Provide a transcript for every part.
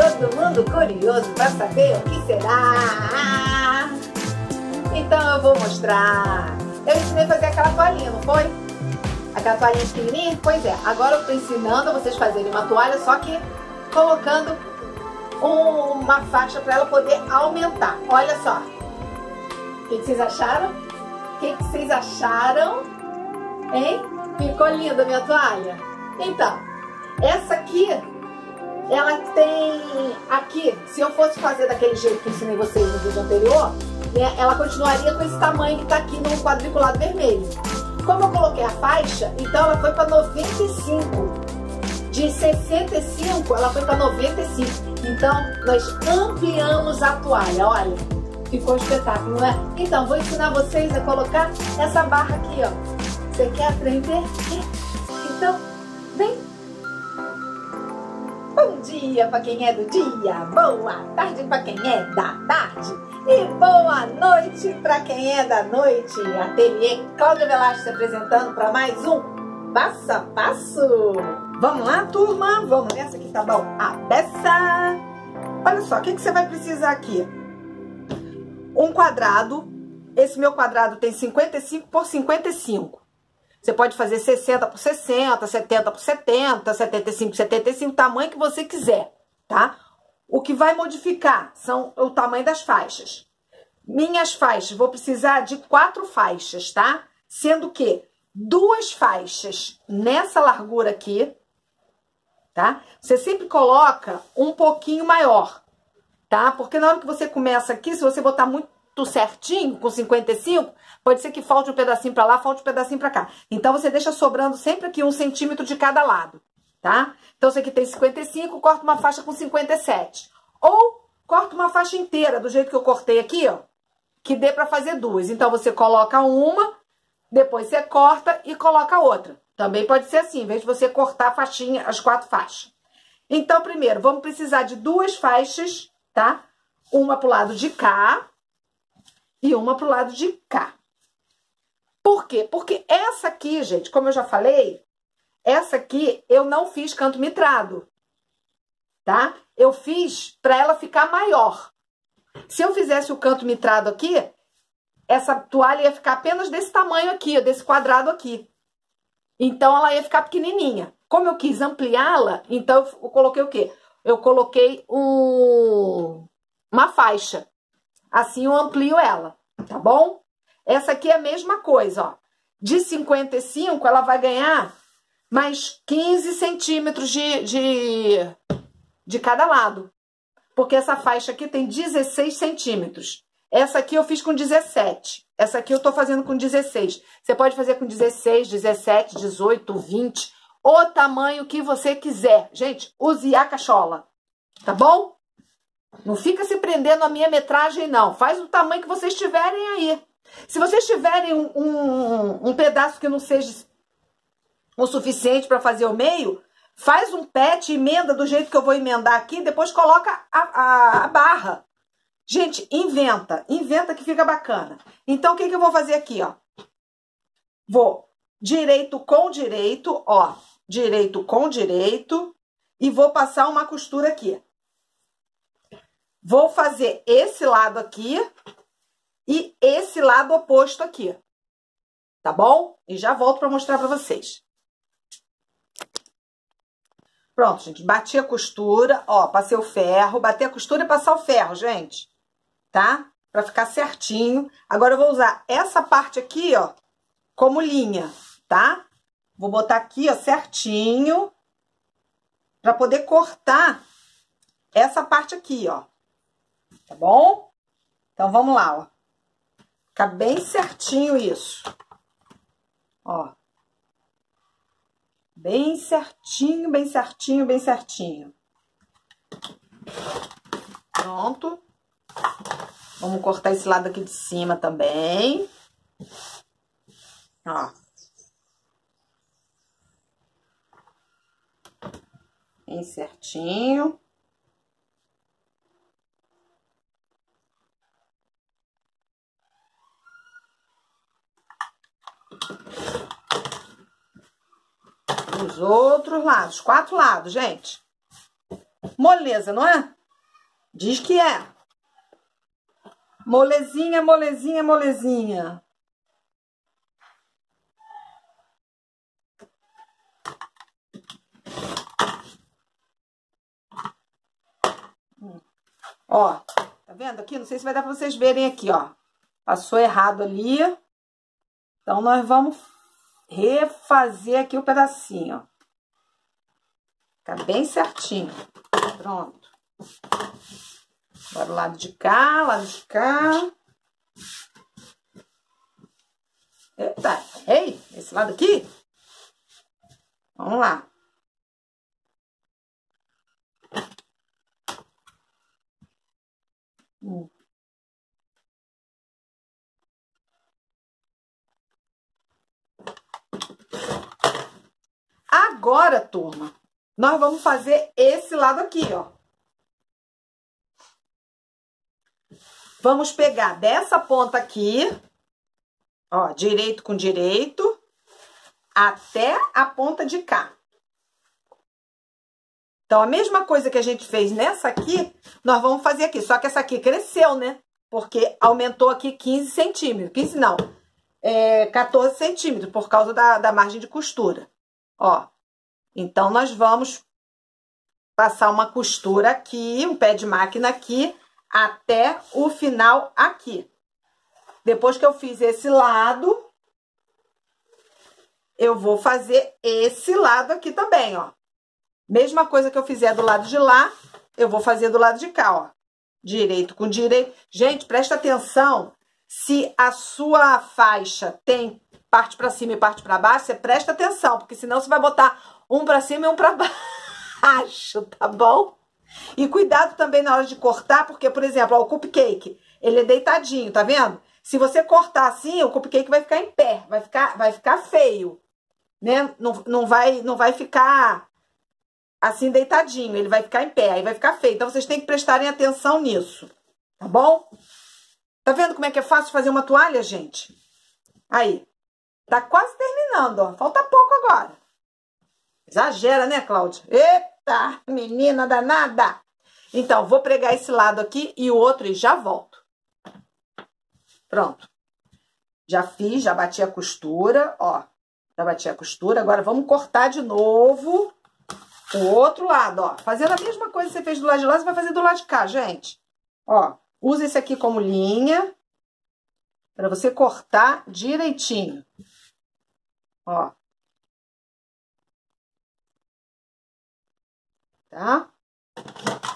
todo mundo curioso para saber o que será. Então eu vou mostrar. Eu ensinei a fazer aquela toalhinha, não foi? Aquela toalhinha pequenininha? Pois é, agora eu estou ensinando a vocês fazerem uma toalha, só que colocando uma faixa para ela poder aumentar. Olha só. O que, vocês acharam? O que, que vocês acharam? Hein? Ficou linda a minha toalha? Então, essa aqui, ela tem aqui, se eu fosse fazer daquele jeito que ensinei vocês no vídeo anterior, né, ela continuaria com esse tamanho que está aqui no quadriculado vermelho. Como eu coloquei a faixa, então ela foi para 95. De 65, ela foi para 95. Então, nós ampliamos a toalha, olha. Ficou um espetáculo, não é? Então, vou ensinar vocês a colocar essa barra aqui, ó. Você quer aprender? Então, vem. Dia para quem é do dia, boa tarde para quem é da tarde e boa noite para quem é da noite. Ateliê Cláudia Velasco se apresentando para mais um Passo a Passo. Vamos lá, turma? Vamos nessa que tá bom? A beça! Olha só, o que, que você vai precisar aqui? Um quadrado. Esse meu quadrado tem 55 por 55. Você pode fazer 60 por 60, 70 por 70, 75 por 75, o tamanho que você quiser, tá? O que vai modificar são o tamanho das faixas. Minhas faixas, vou precisar de quatro faixas, tá? Sendo que duas faixas nessa largura aqui, tá? Você sempre coloca um pouquinho maior, tá? Porque na hora que você começa aqui, se você botar muito certinho, com 55, pode ser que falte um pedacinho para lá, falte um pedacinho para cá. Então, você deixa sobrando sempre aqui um centímetro de cada lado, tá? Então, você aqui tem 55, corta uma faixa com 57. Ou corta uma faixa inteira, do jeito que eu cortei aqui, ó, que dê para fazer duas. Então, você coloca uma, depois você corta e coloca outra. Também pode ser assim, em vez de você cortar a faixinha, as quatro faixas. Então, primeiro, vamos precisar de duas faixas, tá? Uma pro lado de cá e uma pro lado de cá. Por quê? Porque essa aqui, gente, como eu já falei, essa aqui eu não fiz canto mitrado, tá? Eu fiz para ela ficar maior. Se eu fizesse o canto mitrado aqui, essa toalha ia ficar apenas desse tamanho aqui, desse quadrado aqui. Então, ela ia ficar pequenininha. Como eu quis ampliá-la, então eu coloquei o quê? Eu coloquei um, uma faixa. Assim eu amplio ela, tá bom? Essa aqui é a mesma coisa, ó. De 55, ela vai ganhar mais 15 centímetros de, de, de cada lado. Porque essa faixa aqui tem 16 centímetros. Essa aqui eu fiz com 17. Essa aqui eu tô fazendo com 16. Você pode fazer com 16, 17, 18, 20. O tamanho que você quiser. Gente, use a cachola. Tá bom? Não fica se prendendo a minha metragem, não. Faz o tamanho que vocês tiverem aí. Se vocês tiverem um, um, um pedaço que não seja o suficiente para fazer o meio, faz um pet, emenda do jeito que eu vou emendar aqui, depois coloca a, a, a barra. Gente, inventa, inventa que fica bacana. Então, o que, que eu vou fazer aqui, ó? Vou direito com direito, ó, direito com direito, e vou passar uma costura aqui. Vou fazer esse lado aqui e esse lado oposto aqui. Tá bom? E já volto para mostrar para vocês. Pronto, gente. Bati a costura, ó, passei o ferro. Bater a costura e passar o ferro, gente. Tá? Pra ficar certinho. Agora eu vou usar essa parte aqui, ó, como linha, tá? Vou botar aqui, ó, certinho. Pra poder cortar essa parte aqui, ó. Tá bom? Então, vamos lá, ó. Fica bem certinho isso. Ó. Bem certinho, bem certinho, bem certinho. Pronto. Vamos cortar esse lado aqui de cima também. Ó. Bem certinho. Os outros lados, quatro lados, gente. Moleza, não é? Diz que é. Molezinha, molezinha, molezinha. Ó, tá vendo aqui? Não sei se vai dar pra vocês verem aqui, ó. Passou errado ali. Então, nós vamos refazer aqui o pedacinho, ó. Fica bem certinho. Pronto. Agora o lado de cá, lado de cá. Eita, ei, esse lado aqui. Vamos lá. Hum. Agora, turma, nós vamos fazer esse lado aqui, ó. Vamos pegar dessa ponta aqui, ó, direito com direito, até a ponta de cá. Então, a mesma coisa que a gente fez nessa aqui, nós vamos fazer aqui. Só que essa aqui cresceu, né? Porque aumentou aqui 15 centímetros. 15 não, é 14 centímetros, por causa da, da margem de costura. Ó, então, nós vamos passar uma costura aqui, um pé de máquina aqui, até o final aqui. Depois que eu fiz esse lado, eu vou fazer esse lado aqui também, ó. Mesma coisa que eu fizer do lado de lá, eu vou fazer do lado de cá, ó. Direito com direito. Gente, presta atenção se a sua faixa tem parte para cima e parte para baixo, você presta atenção, porque senão você vai botar um para cima e um para baixo, tá bom? E cuidado também na hora de cortar, porque, por exemplo, ó, o cupcake, ele é deitadinho, tá vendo? Se você cortar assim, o cupcake vai ficar em pé, vai ficar, vai ficar feio, né? Não, não, vai, não vai ficar assim deitadinho, ele vai ficar em pé, aí vai ficar feio. Então, vocês têm que prestarem atenção nisso, tá bom? Tá vendo como é que é fácil fazer uma toalha, gente? Aí, tá quase terminando, ó. Falta pouco agora. Exagera, né, Cláudia? Eita, menina danada! Então, vou pregar esse lado aqui e o outro e já volto. Pronto. Já fiz, já bati a costura, ó. Já bati a costura. Agora, vamos cortar de novo o outro lado, ó. Fazendo a mesma coisa que você fez do lado de lá, você vai fazer do lado de cá, gente. Ó, usa esse aqui como linha. Pra você cortar direitinho. Ó. tá?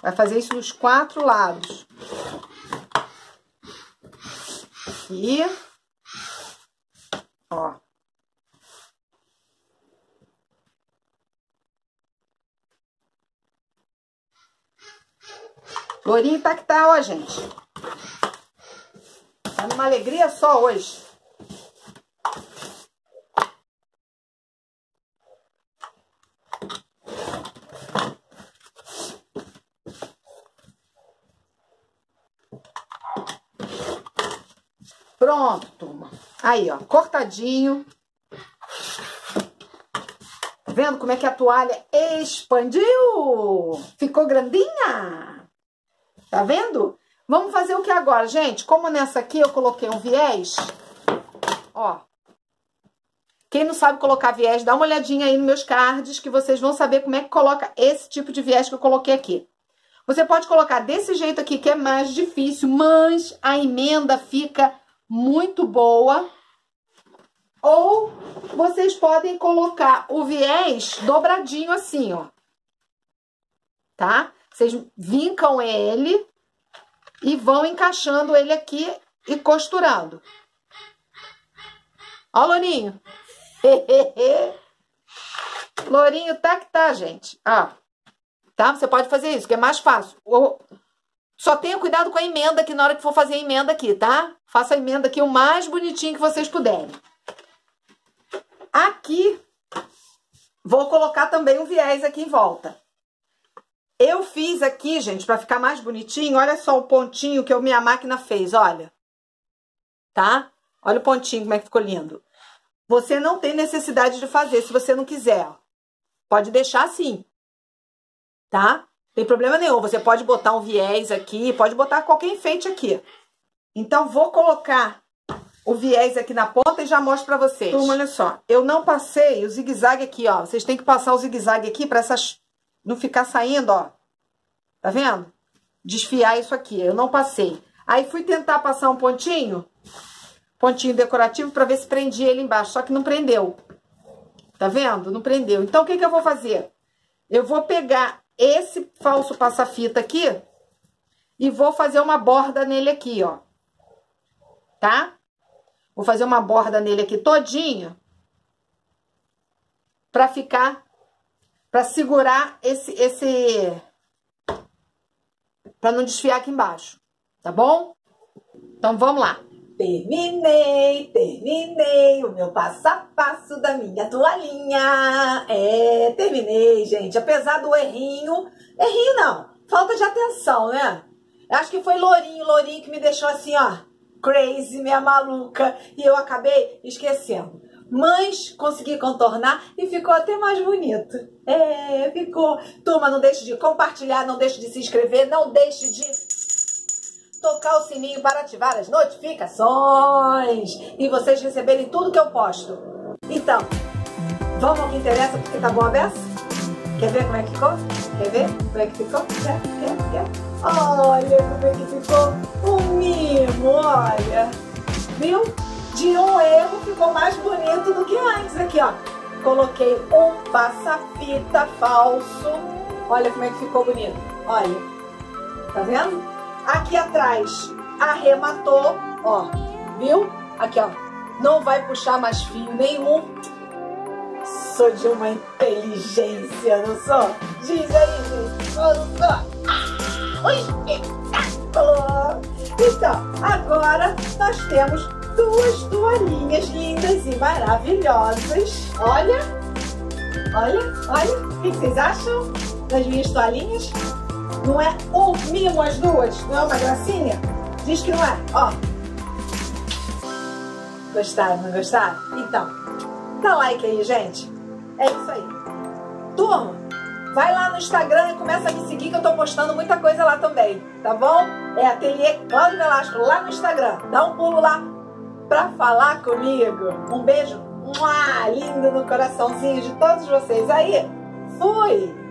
Vai fazer isso nos quatro lados. Aqui. Ó. Florinha impactar, ó, gente. Tá numa alegria só hoje. Pronto, turma. Aí, ó, cortadinho. Tá vendo como é que a toalha expandiu? Ficou grandinha? Tá vendo? Vamos fazer o que agora, gente? Como nessa aqui eu coloquei um viés, ó. Quem não sabe colocar viés, dá uma olhadinha aí nos meus cards que vocês vão saber como é que coloca esse tipo de viés que eu coloquei aqui. Você pode colocar desse jeito aqui, que é mais difícil, mas a emenda fica muito boa. Ou vocês podem colocar o viés dobradinho assim, ó. Tá? Vocês vincam ele e vão encaixando ele aqui e costurando. Ó, Lourinho. Lourinho tá que tá, gente. Ó. Tá? Você pode fazer isso, que é mais fácil. Só tenha cuidado com a emenda aqui na hora que for fazer a emenda aqui, tá? Faça a emenda aqui o mais bonitinho que vocês puderem. Aqui, vou colocar também um viés aqui em volta. Eu fiz aqui, gente, para ficar mais bonitinho, olha só o pontinho que a minha máquina fez, olha. Tá? Olha o pontinho, como é que ficou lindo. Você não tem necessidade de fazer, se você não quiser. Pode deixar assim, tá? Tem problema nenhum. Você pode botar um viés aqui, pode botar qualquer enfeite aqui. Então, vou colocar o viés aqui na ponta e já mostro pra vocês. Turma, olha só. Eu não passei o zigue-zague aqui, ó. Vocês têm que passar o zigue-zague aqui pra essas... Não ficar saindo, ó. Tá vendo? Desfiar isso aqui. Eu não passei. Aí, fui tentar passar um pontinho. Pontinho decorativo pra ver se prendia ele embaixo. Só que não prendeu. Tá vendo? Não prendeu. Então, o que que eu vou fazer? Eu vou pegar esse falso passa-fita aqui e vou fazer uma borda nele aqui, ó. Tá? Vou fazer uma borda nele aqui todinha pra ficar, pra segurar esse, esse, pra não desfiar aqui embaixo, tá bom? Então, vamos lá. Terminei, terminei o meu passo a passo da minha toalhinha. É, terminei, gente. Apesar do errinho, errinho não, falta de atenção, né? Acho que foi Lourinho, Lourinho que me deixou assim, ó, crazy, minha maluca. E eu acabei esquecendo. Mas consegui contornar e ficou até mais bonito. É, ficou. Turma, não deixe de compartilhar, não deixe de se inscrever, não deixe de tocar o sininho para ativar as notificações e vocês receberem tudo que eu posto. Então, vamos ao que interessa, porque tá bom a beça? Quer ver como é que ficou? Quer ver como é que ficou? Quer? Quer? Quer? Olha como é que ficou um mimo, olha. Viu? De um erro ficou mais bonito do que antes. Aqui, ó. Coloquei um passa-fita falso. Olha como é que ficou bonito. Olha. Tá vendo? Aqui atrás arrematou, ó, viu? Aqui, ó, não vai puxar mais fio nenhum. Sou de uma inteligência, não sou? Diz aí, gente? Ah, espetáculo! Então, agora nós temos duas toalhinhas lindas e maravilhosas. Olha, olha, olha, o que vocês acham das minhas toalhinhas? Não é um mimo as duas? Não é uma gracinha? Diz que não é. Ó. Gostaram, não gostaram? Então, dá like aí, gente. É isso aí. Turma, vai lá no Instagram e começa a me seguir que eu tô postando muita coisa lá também, tá bom? É Ateliê Cláudio Velasco lá no Instagram. Dá um pulo lá pra falar comigo. Um beijo lindo no coraçãozinho de todos vocês aí. Fui!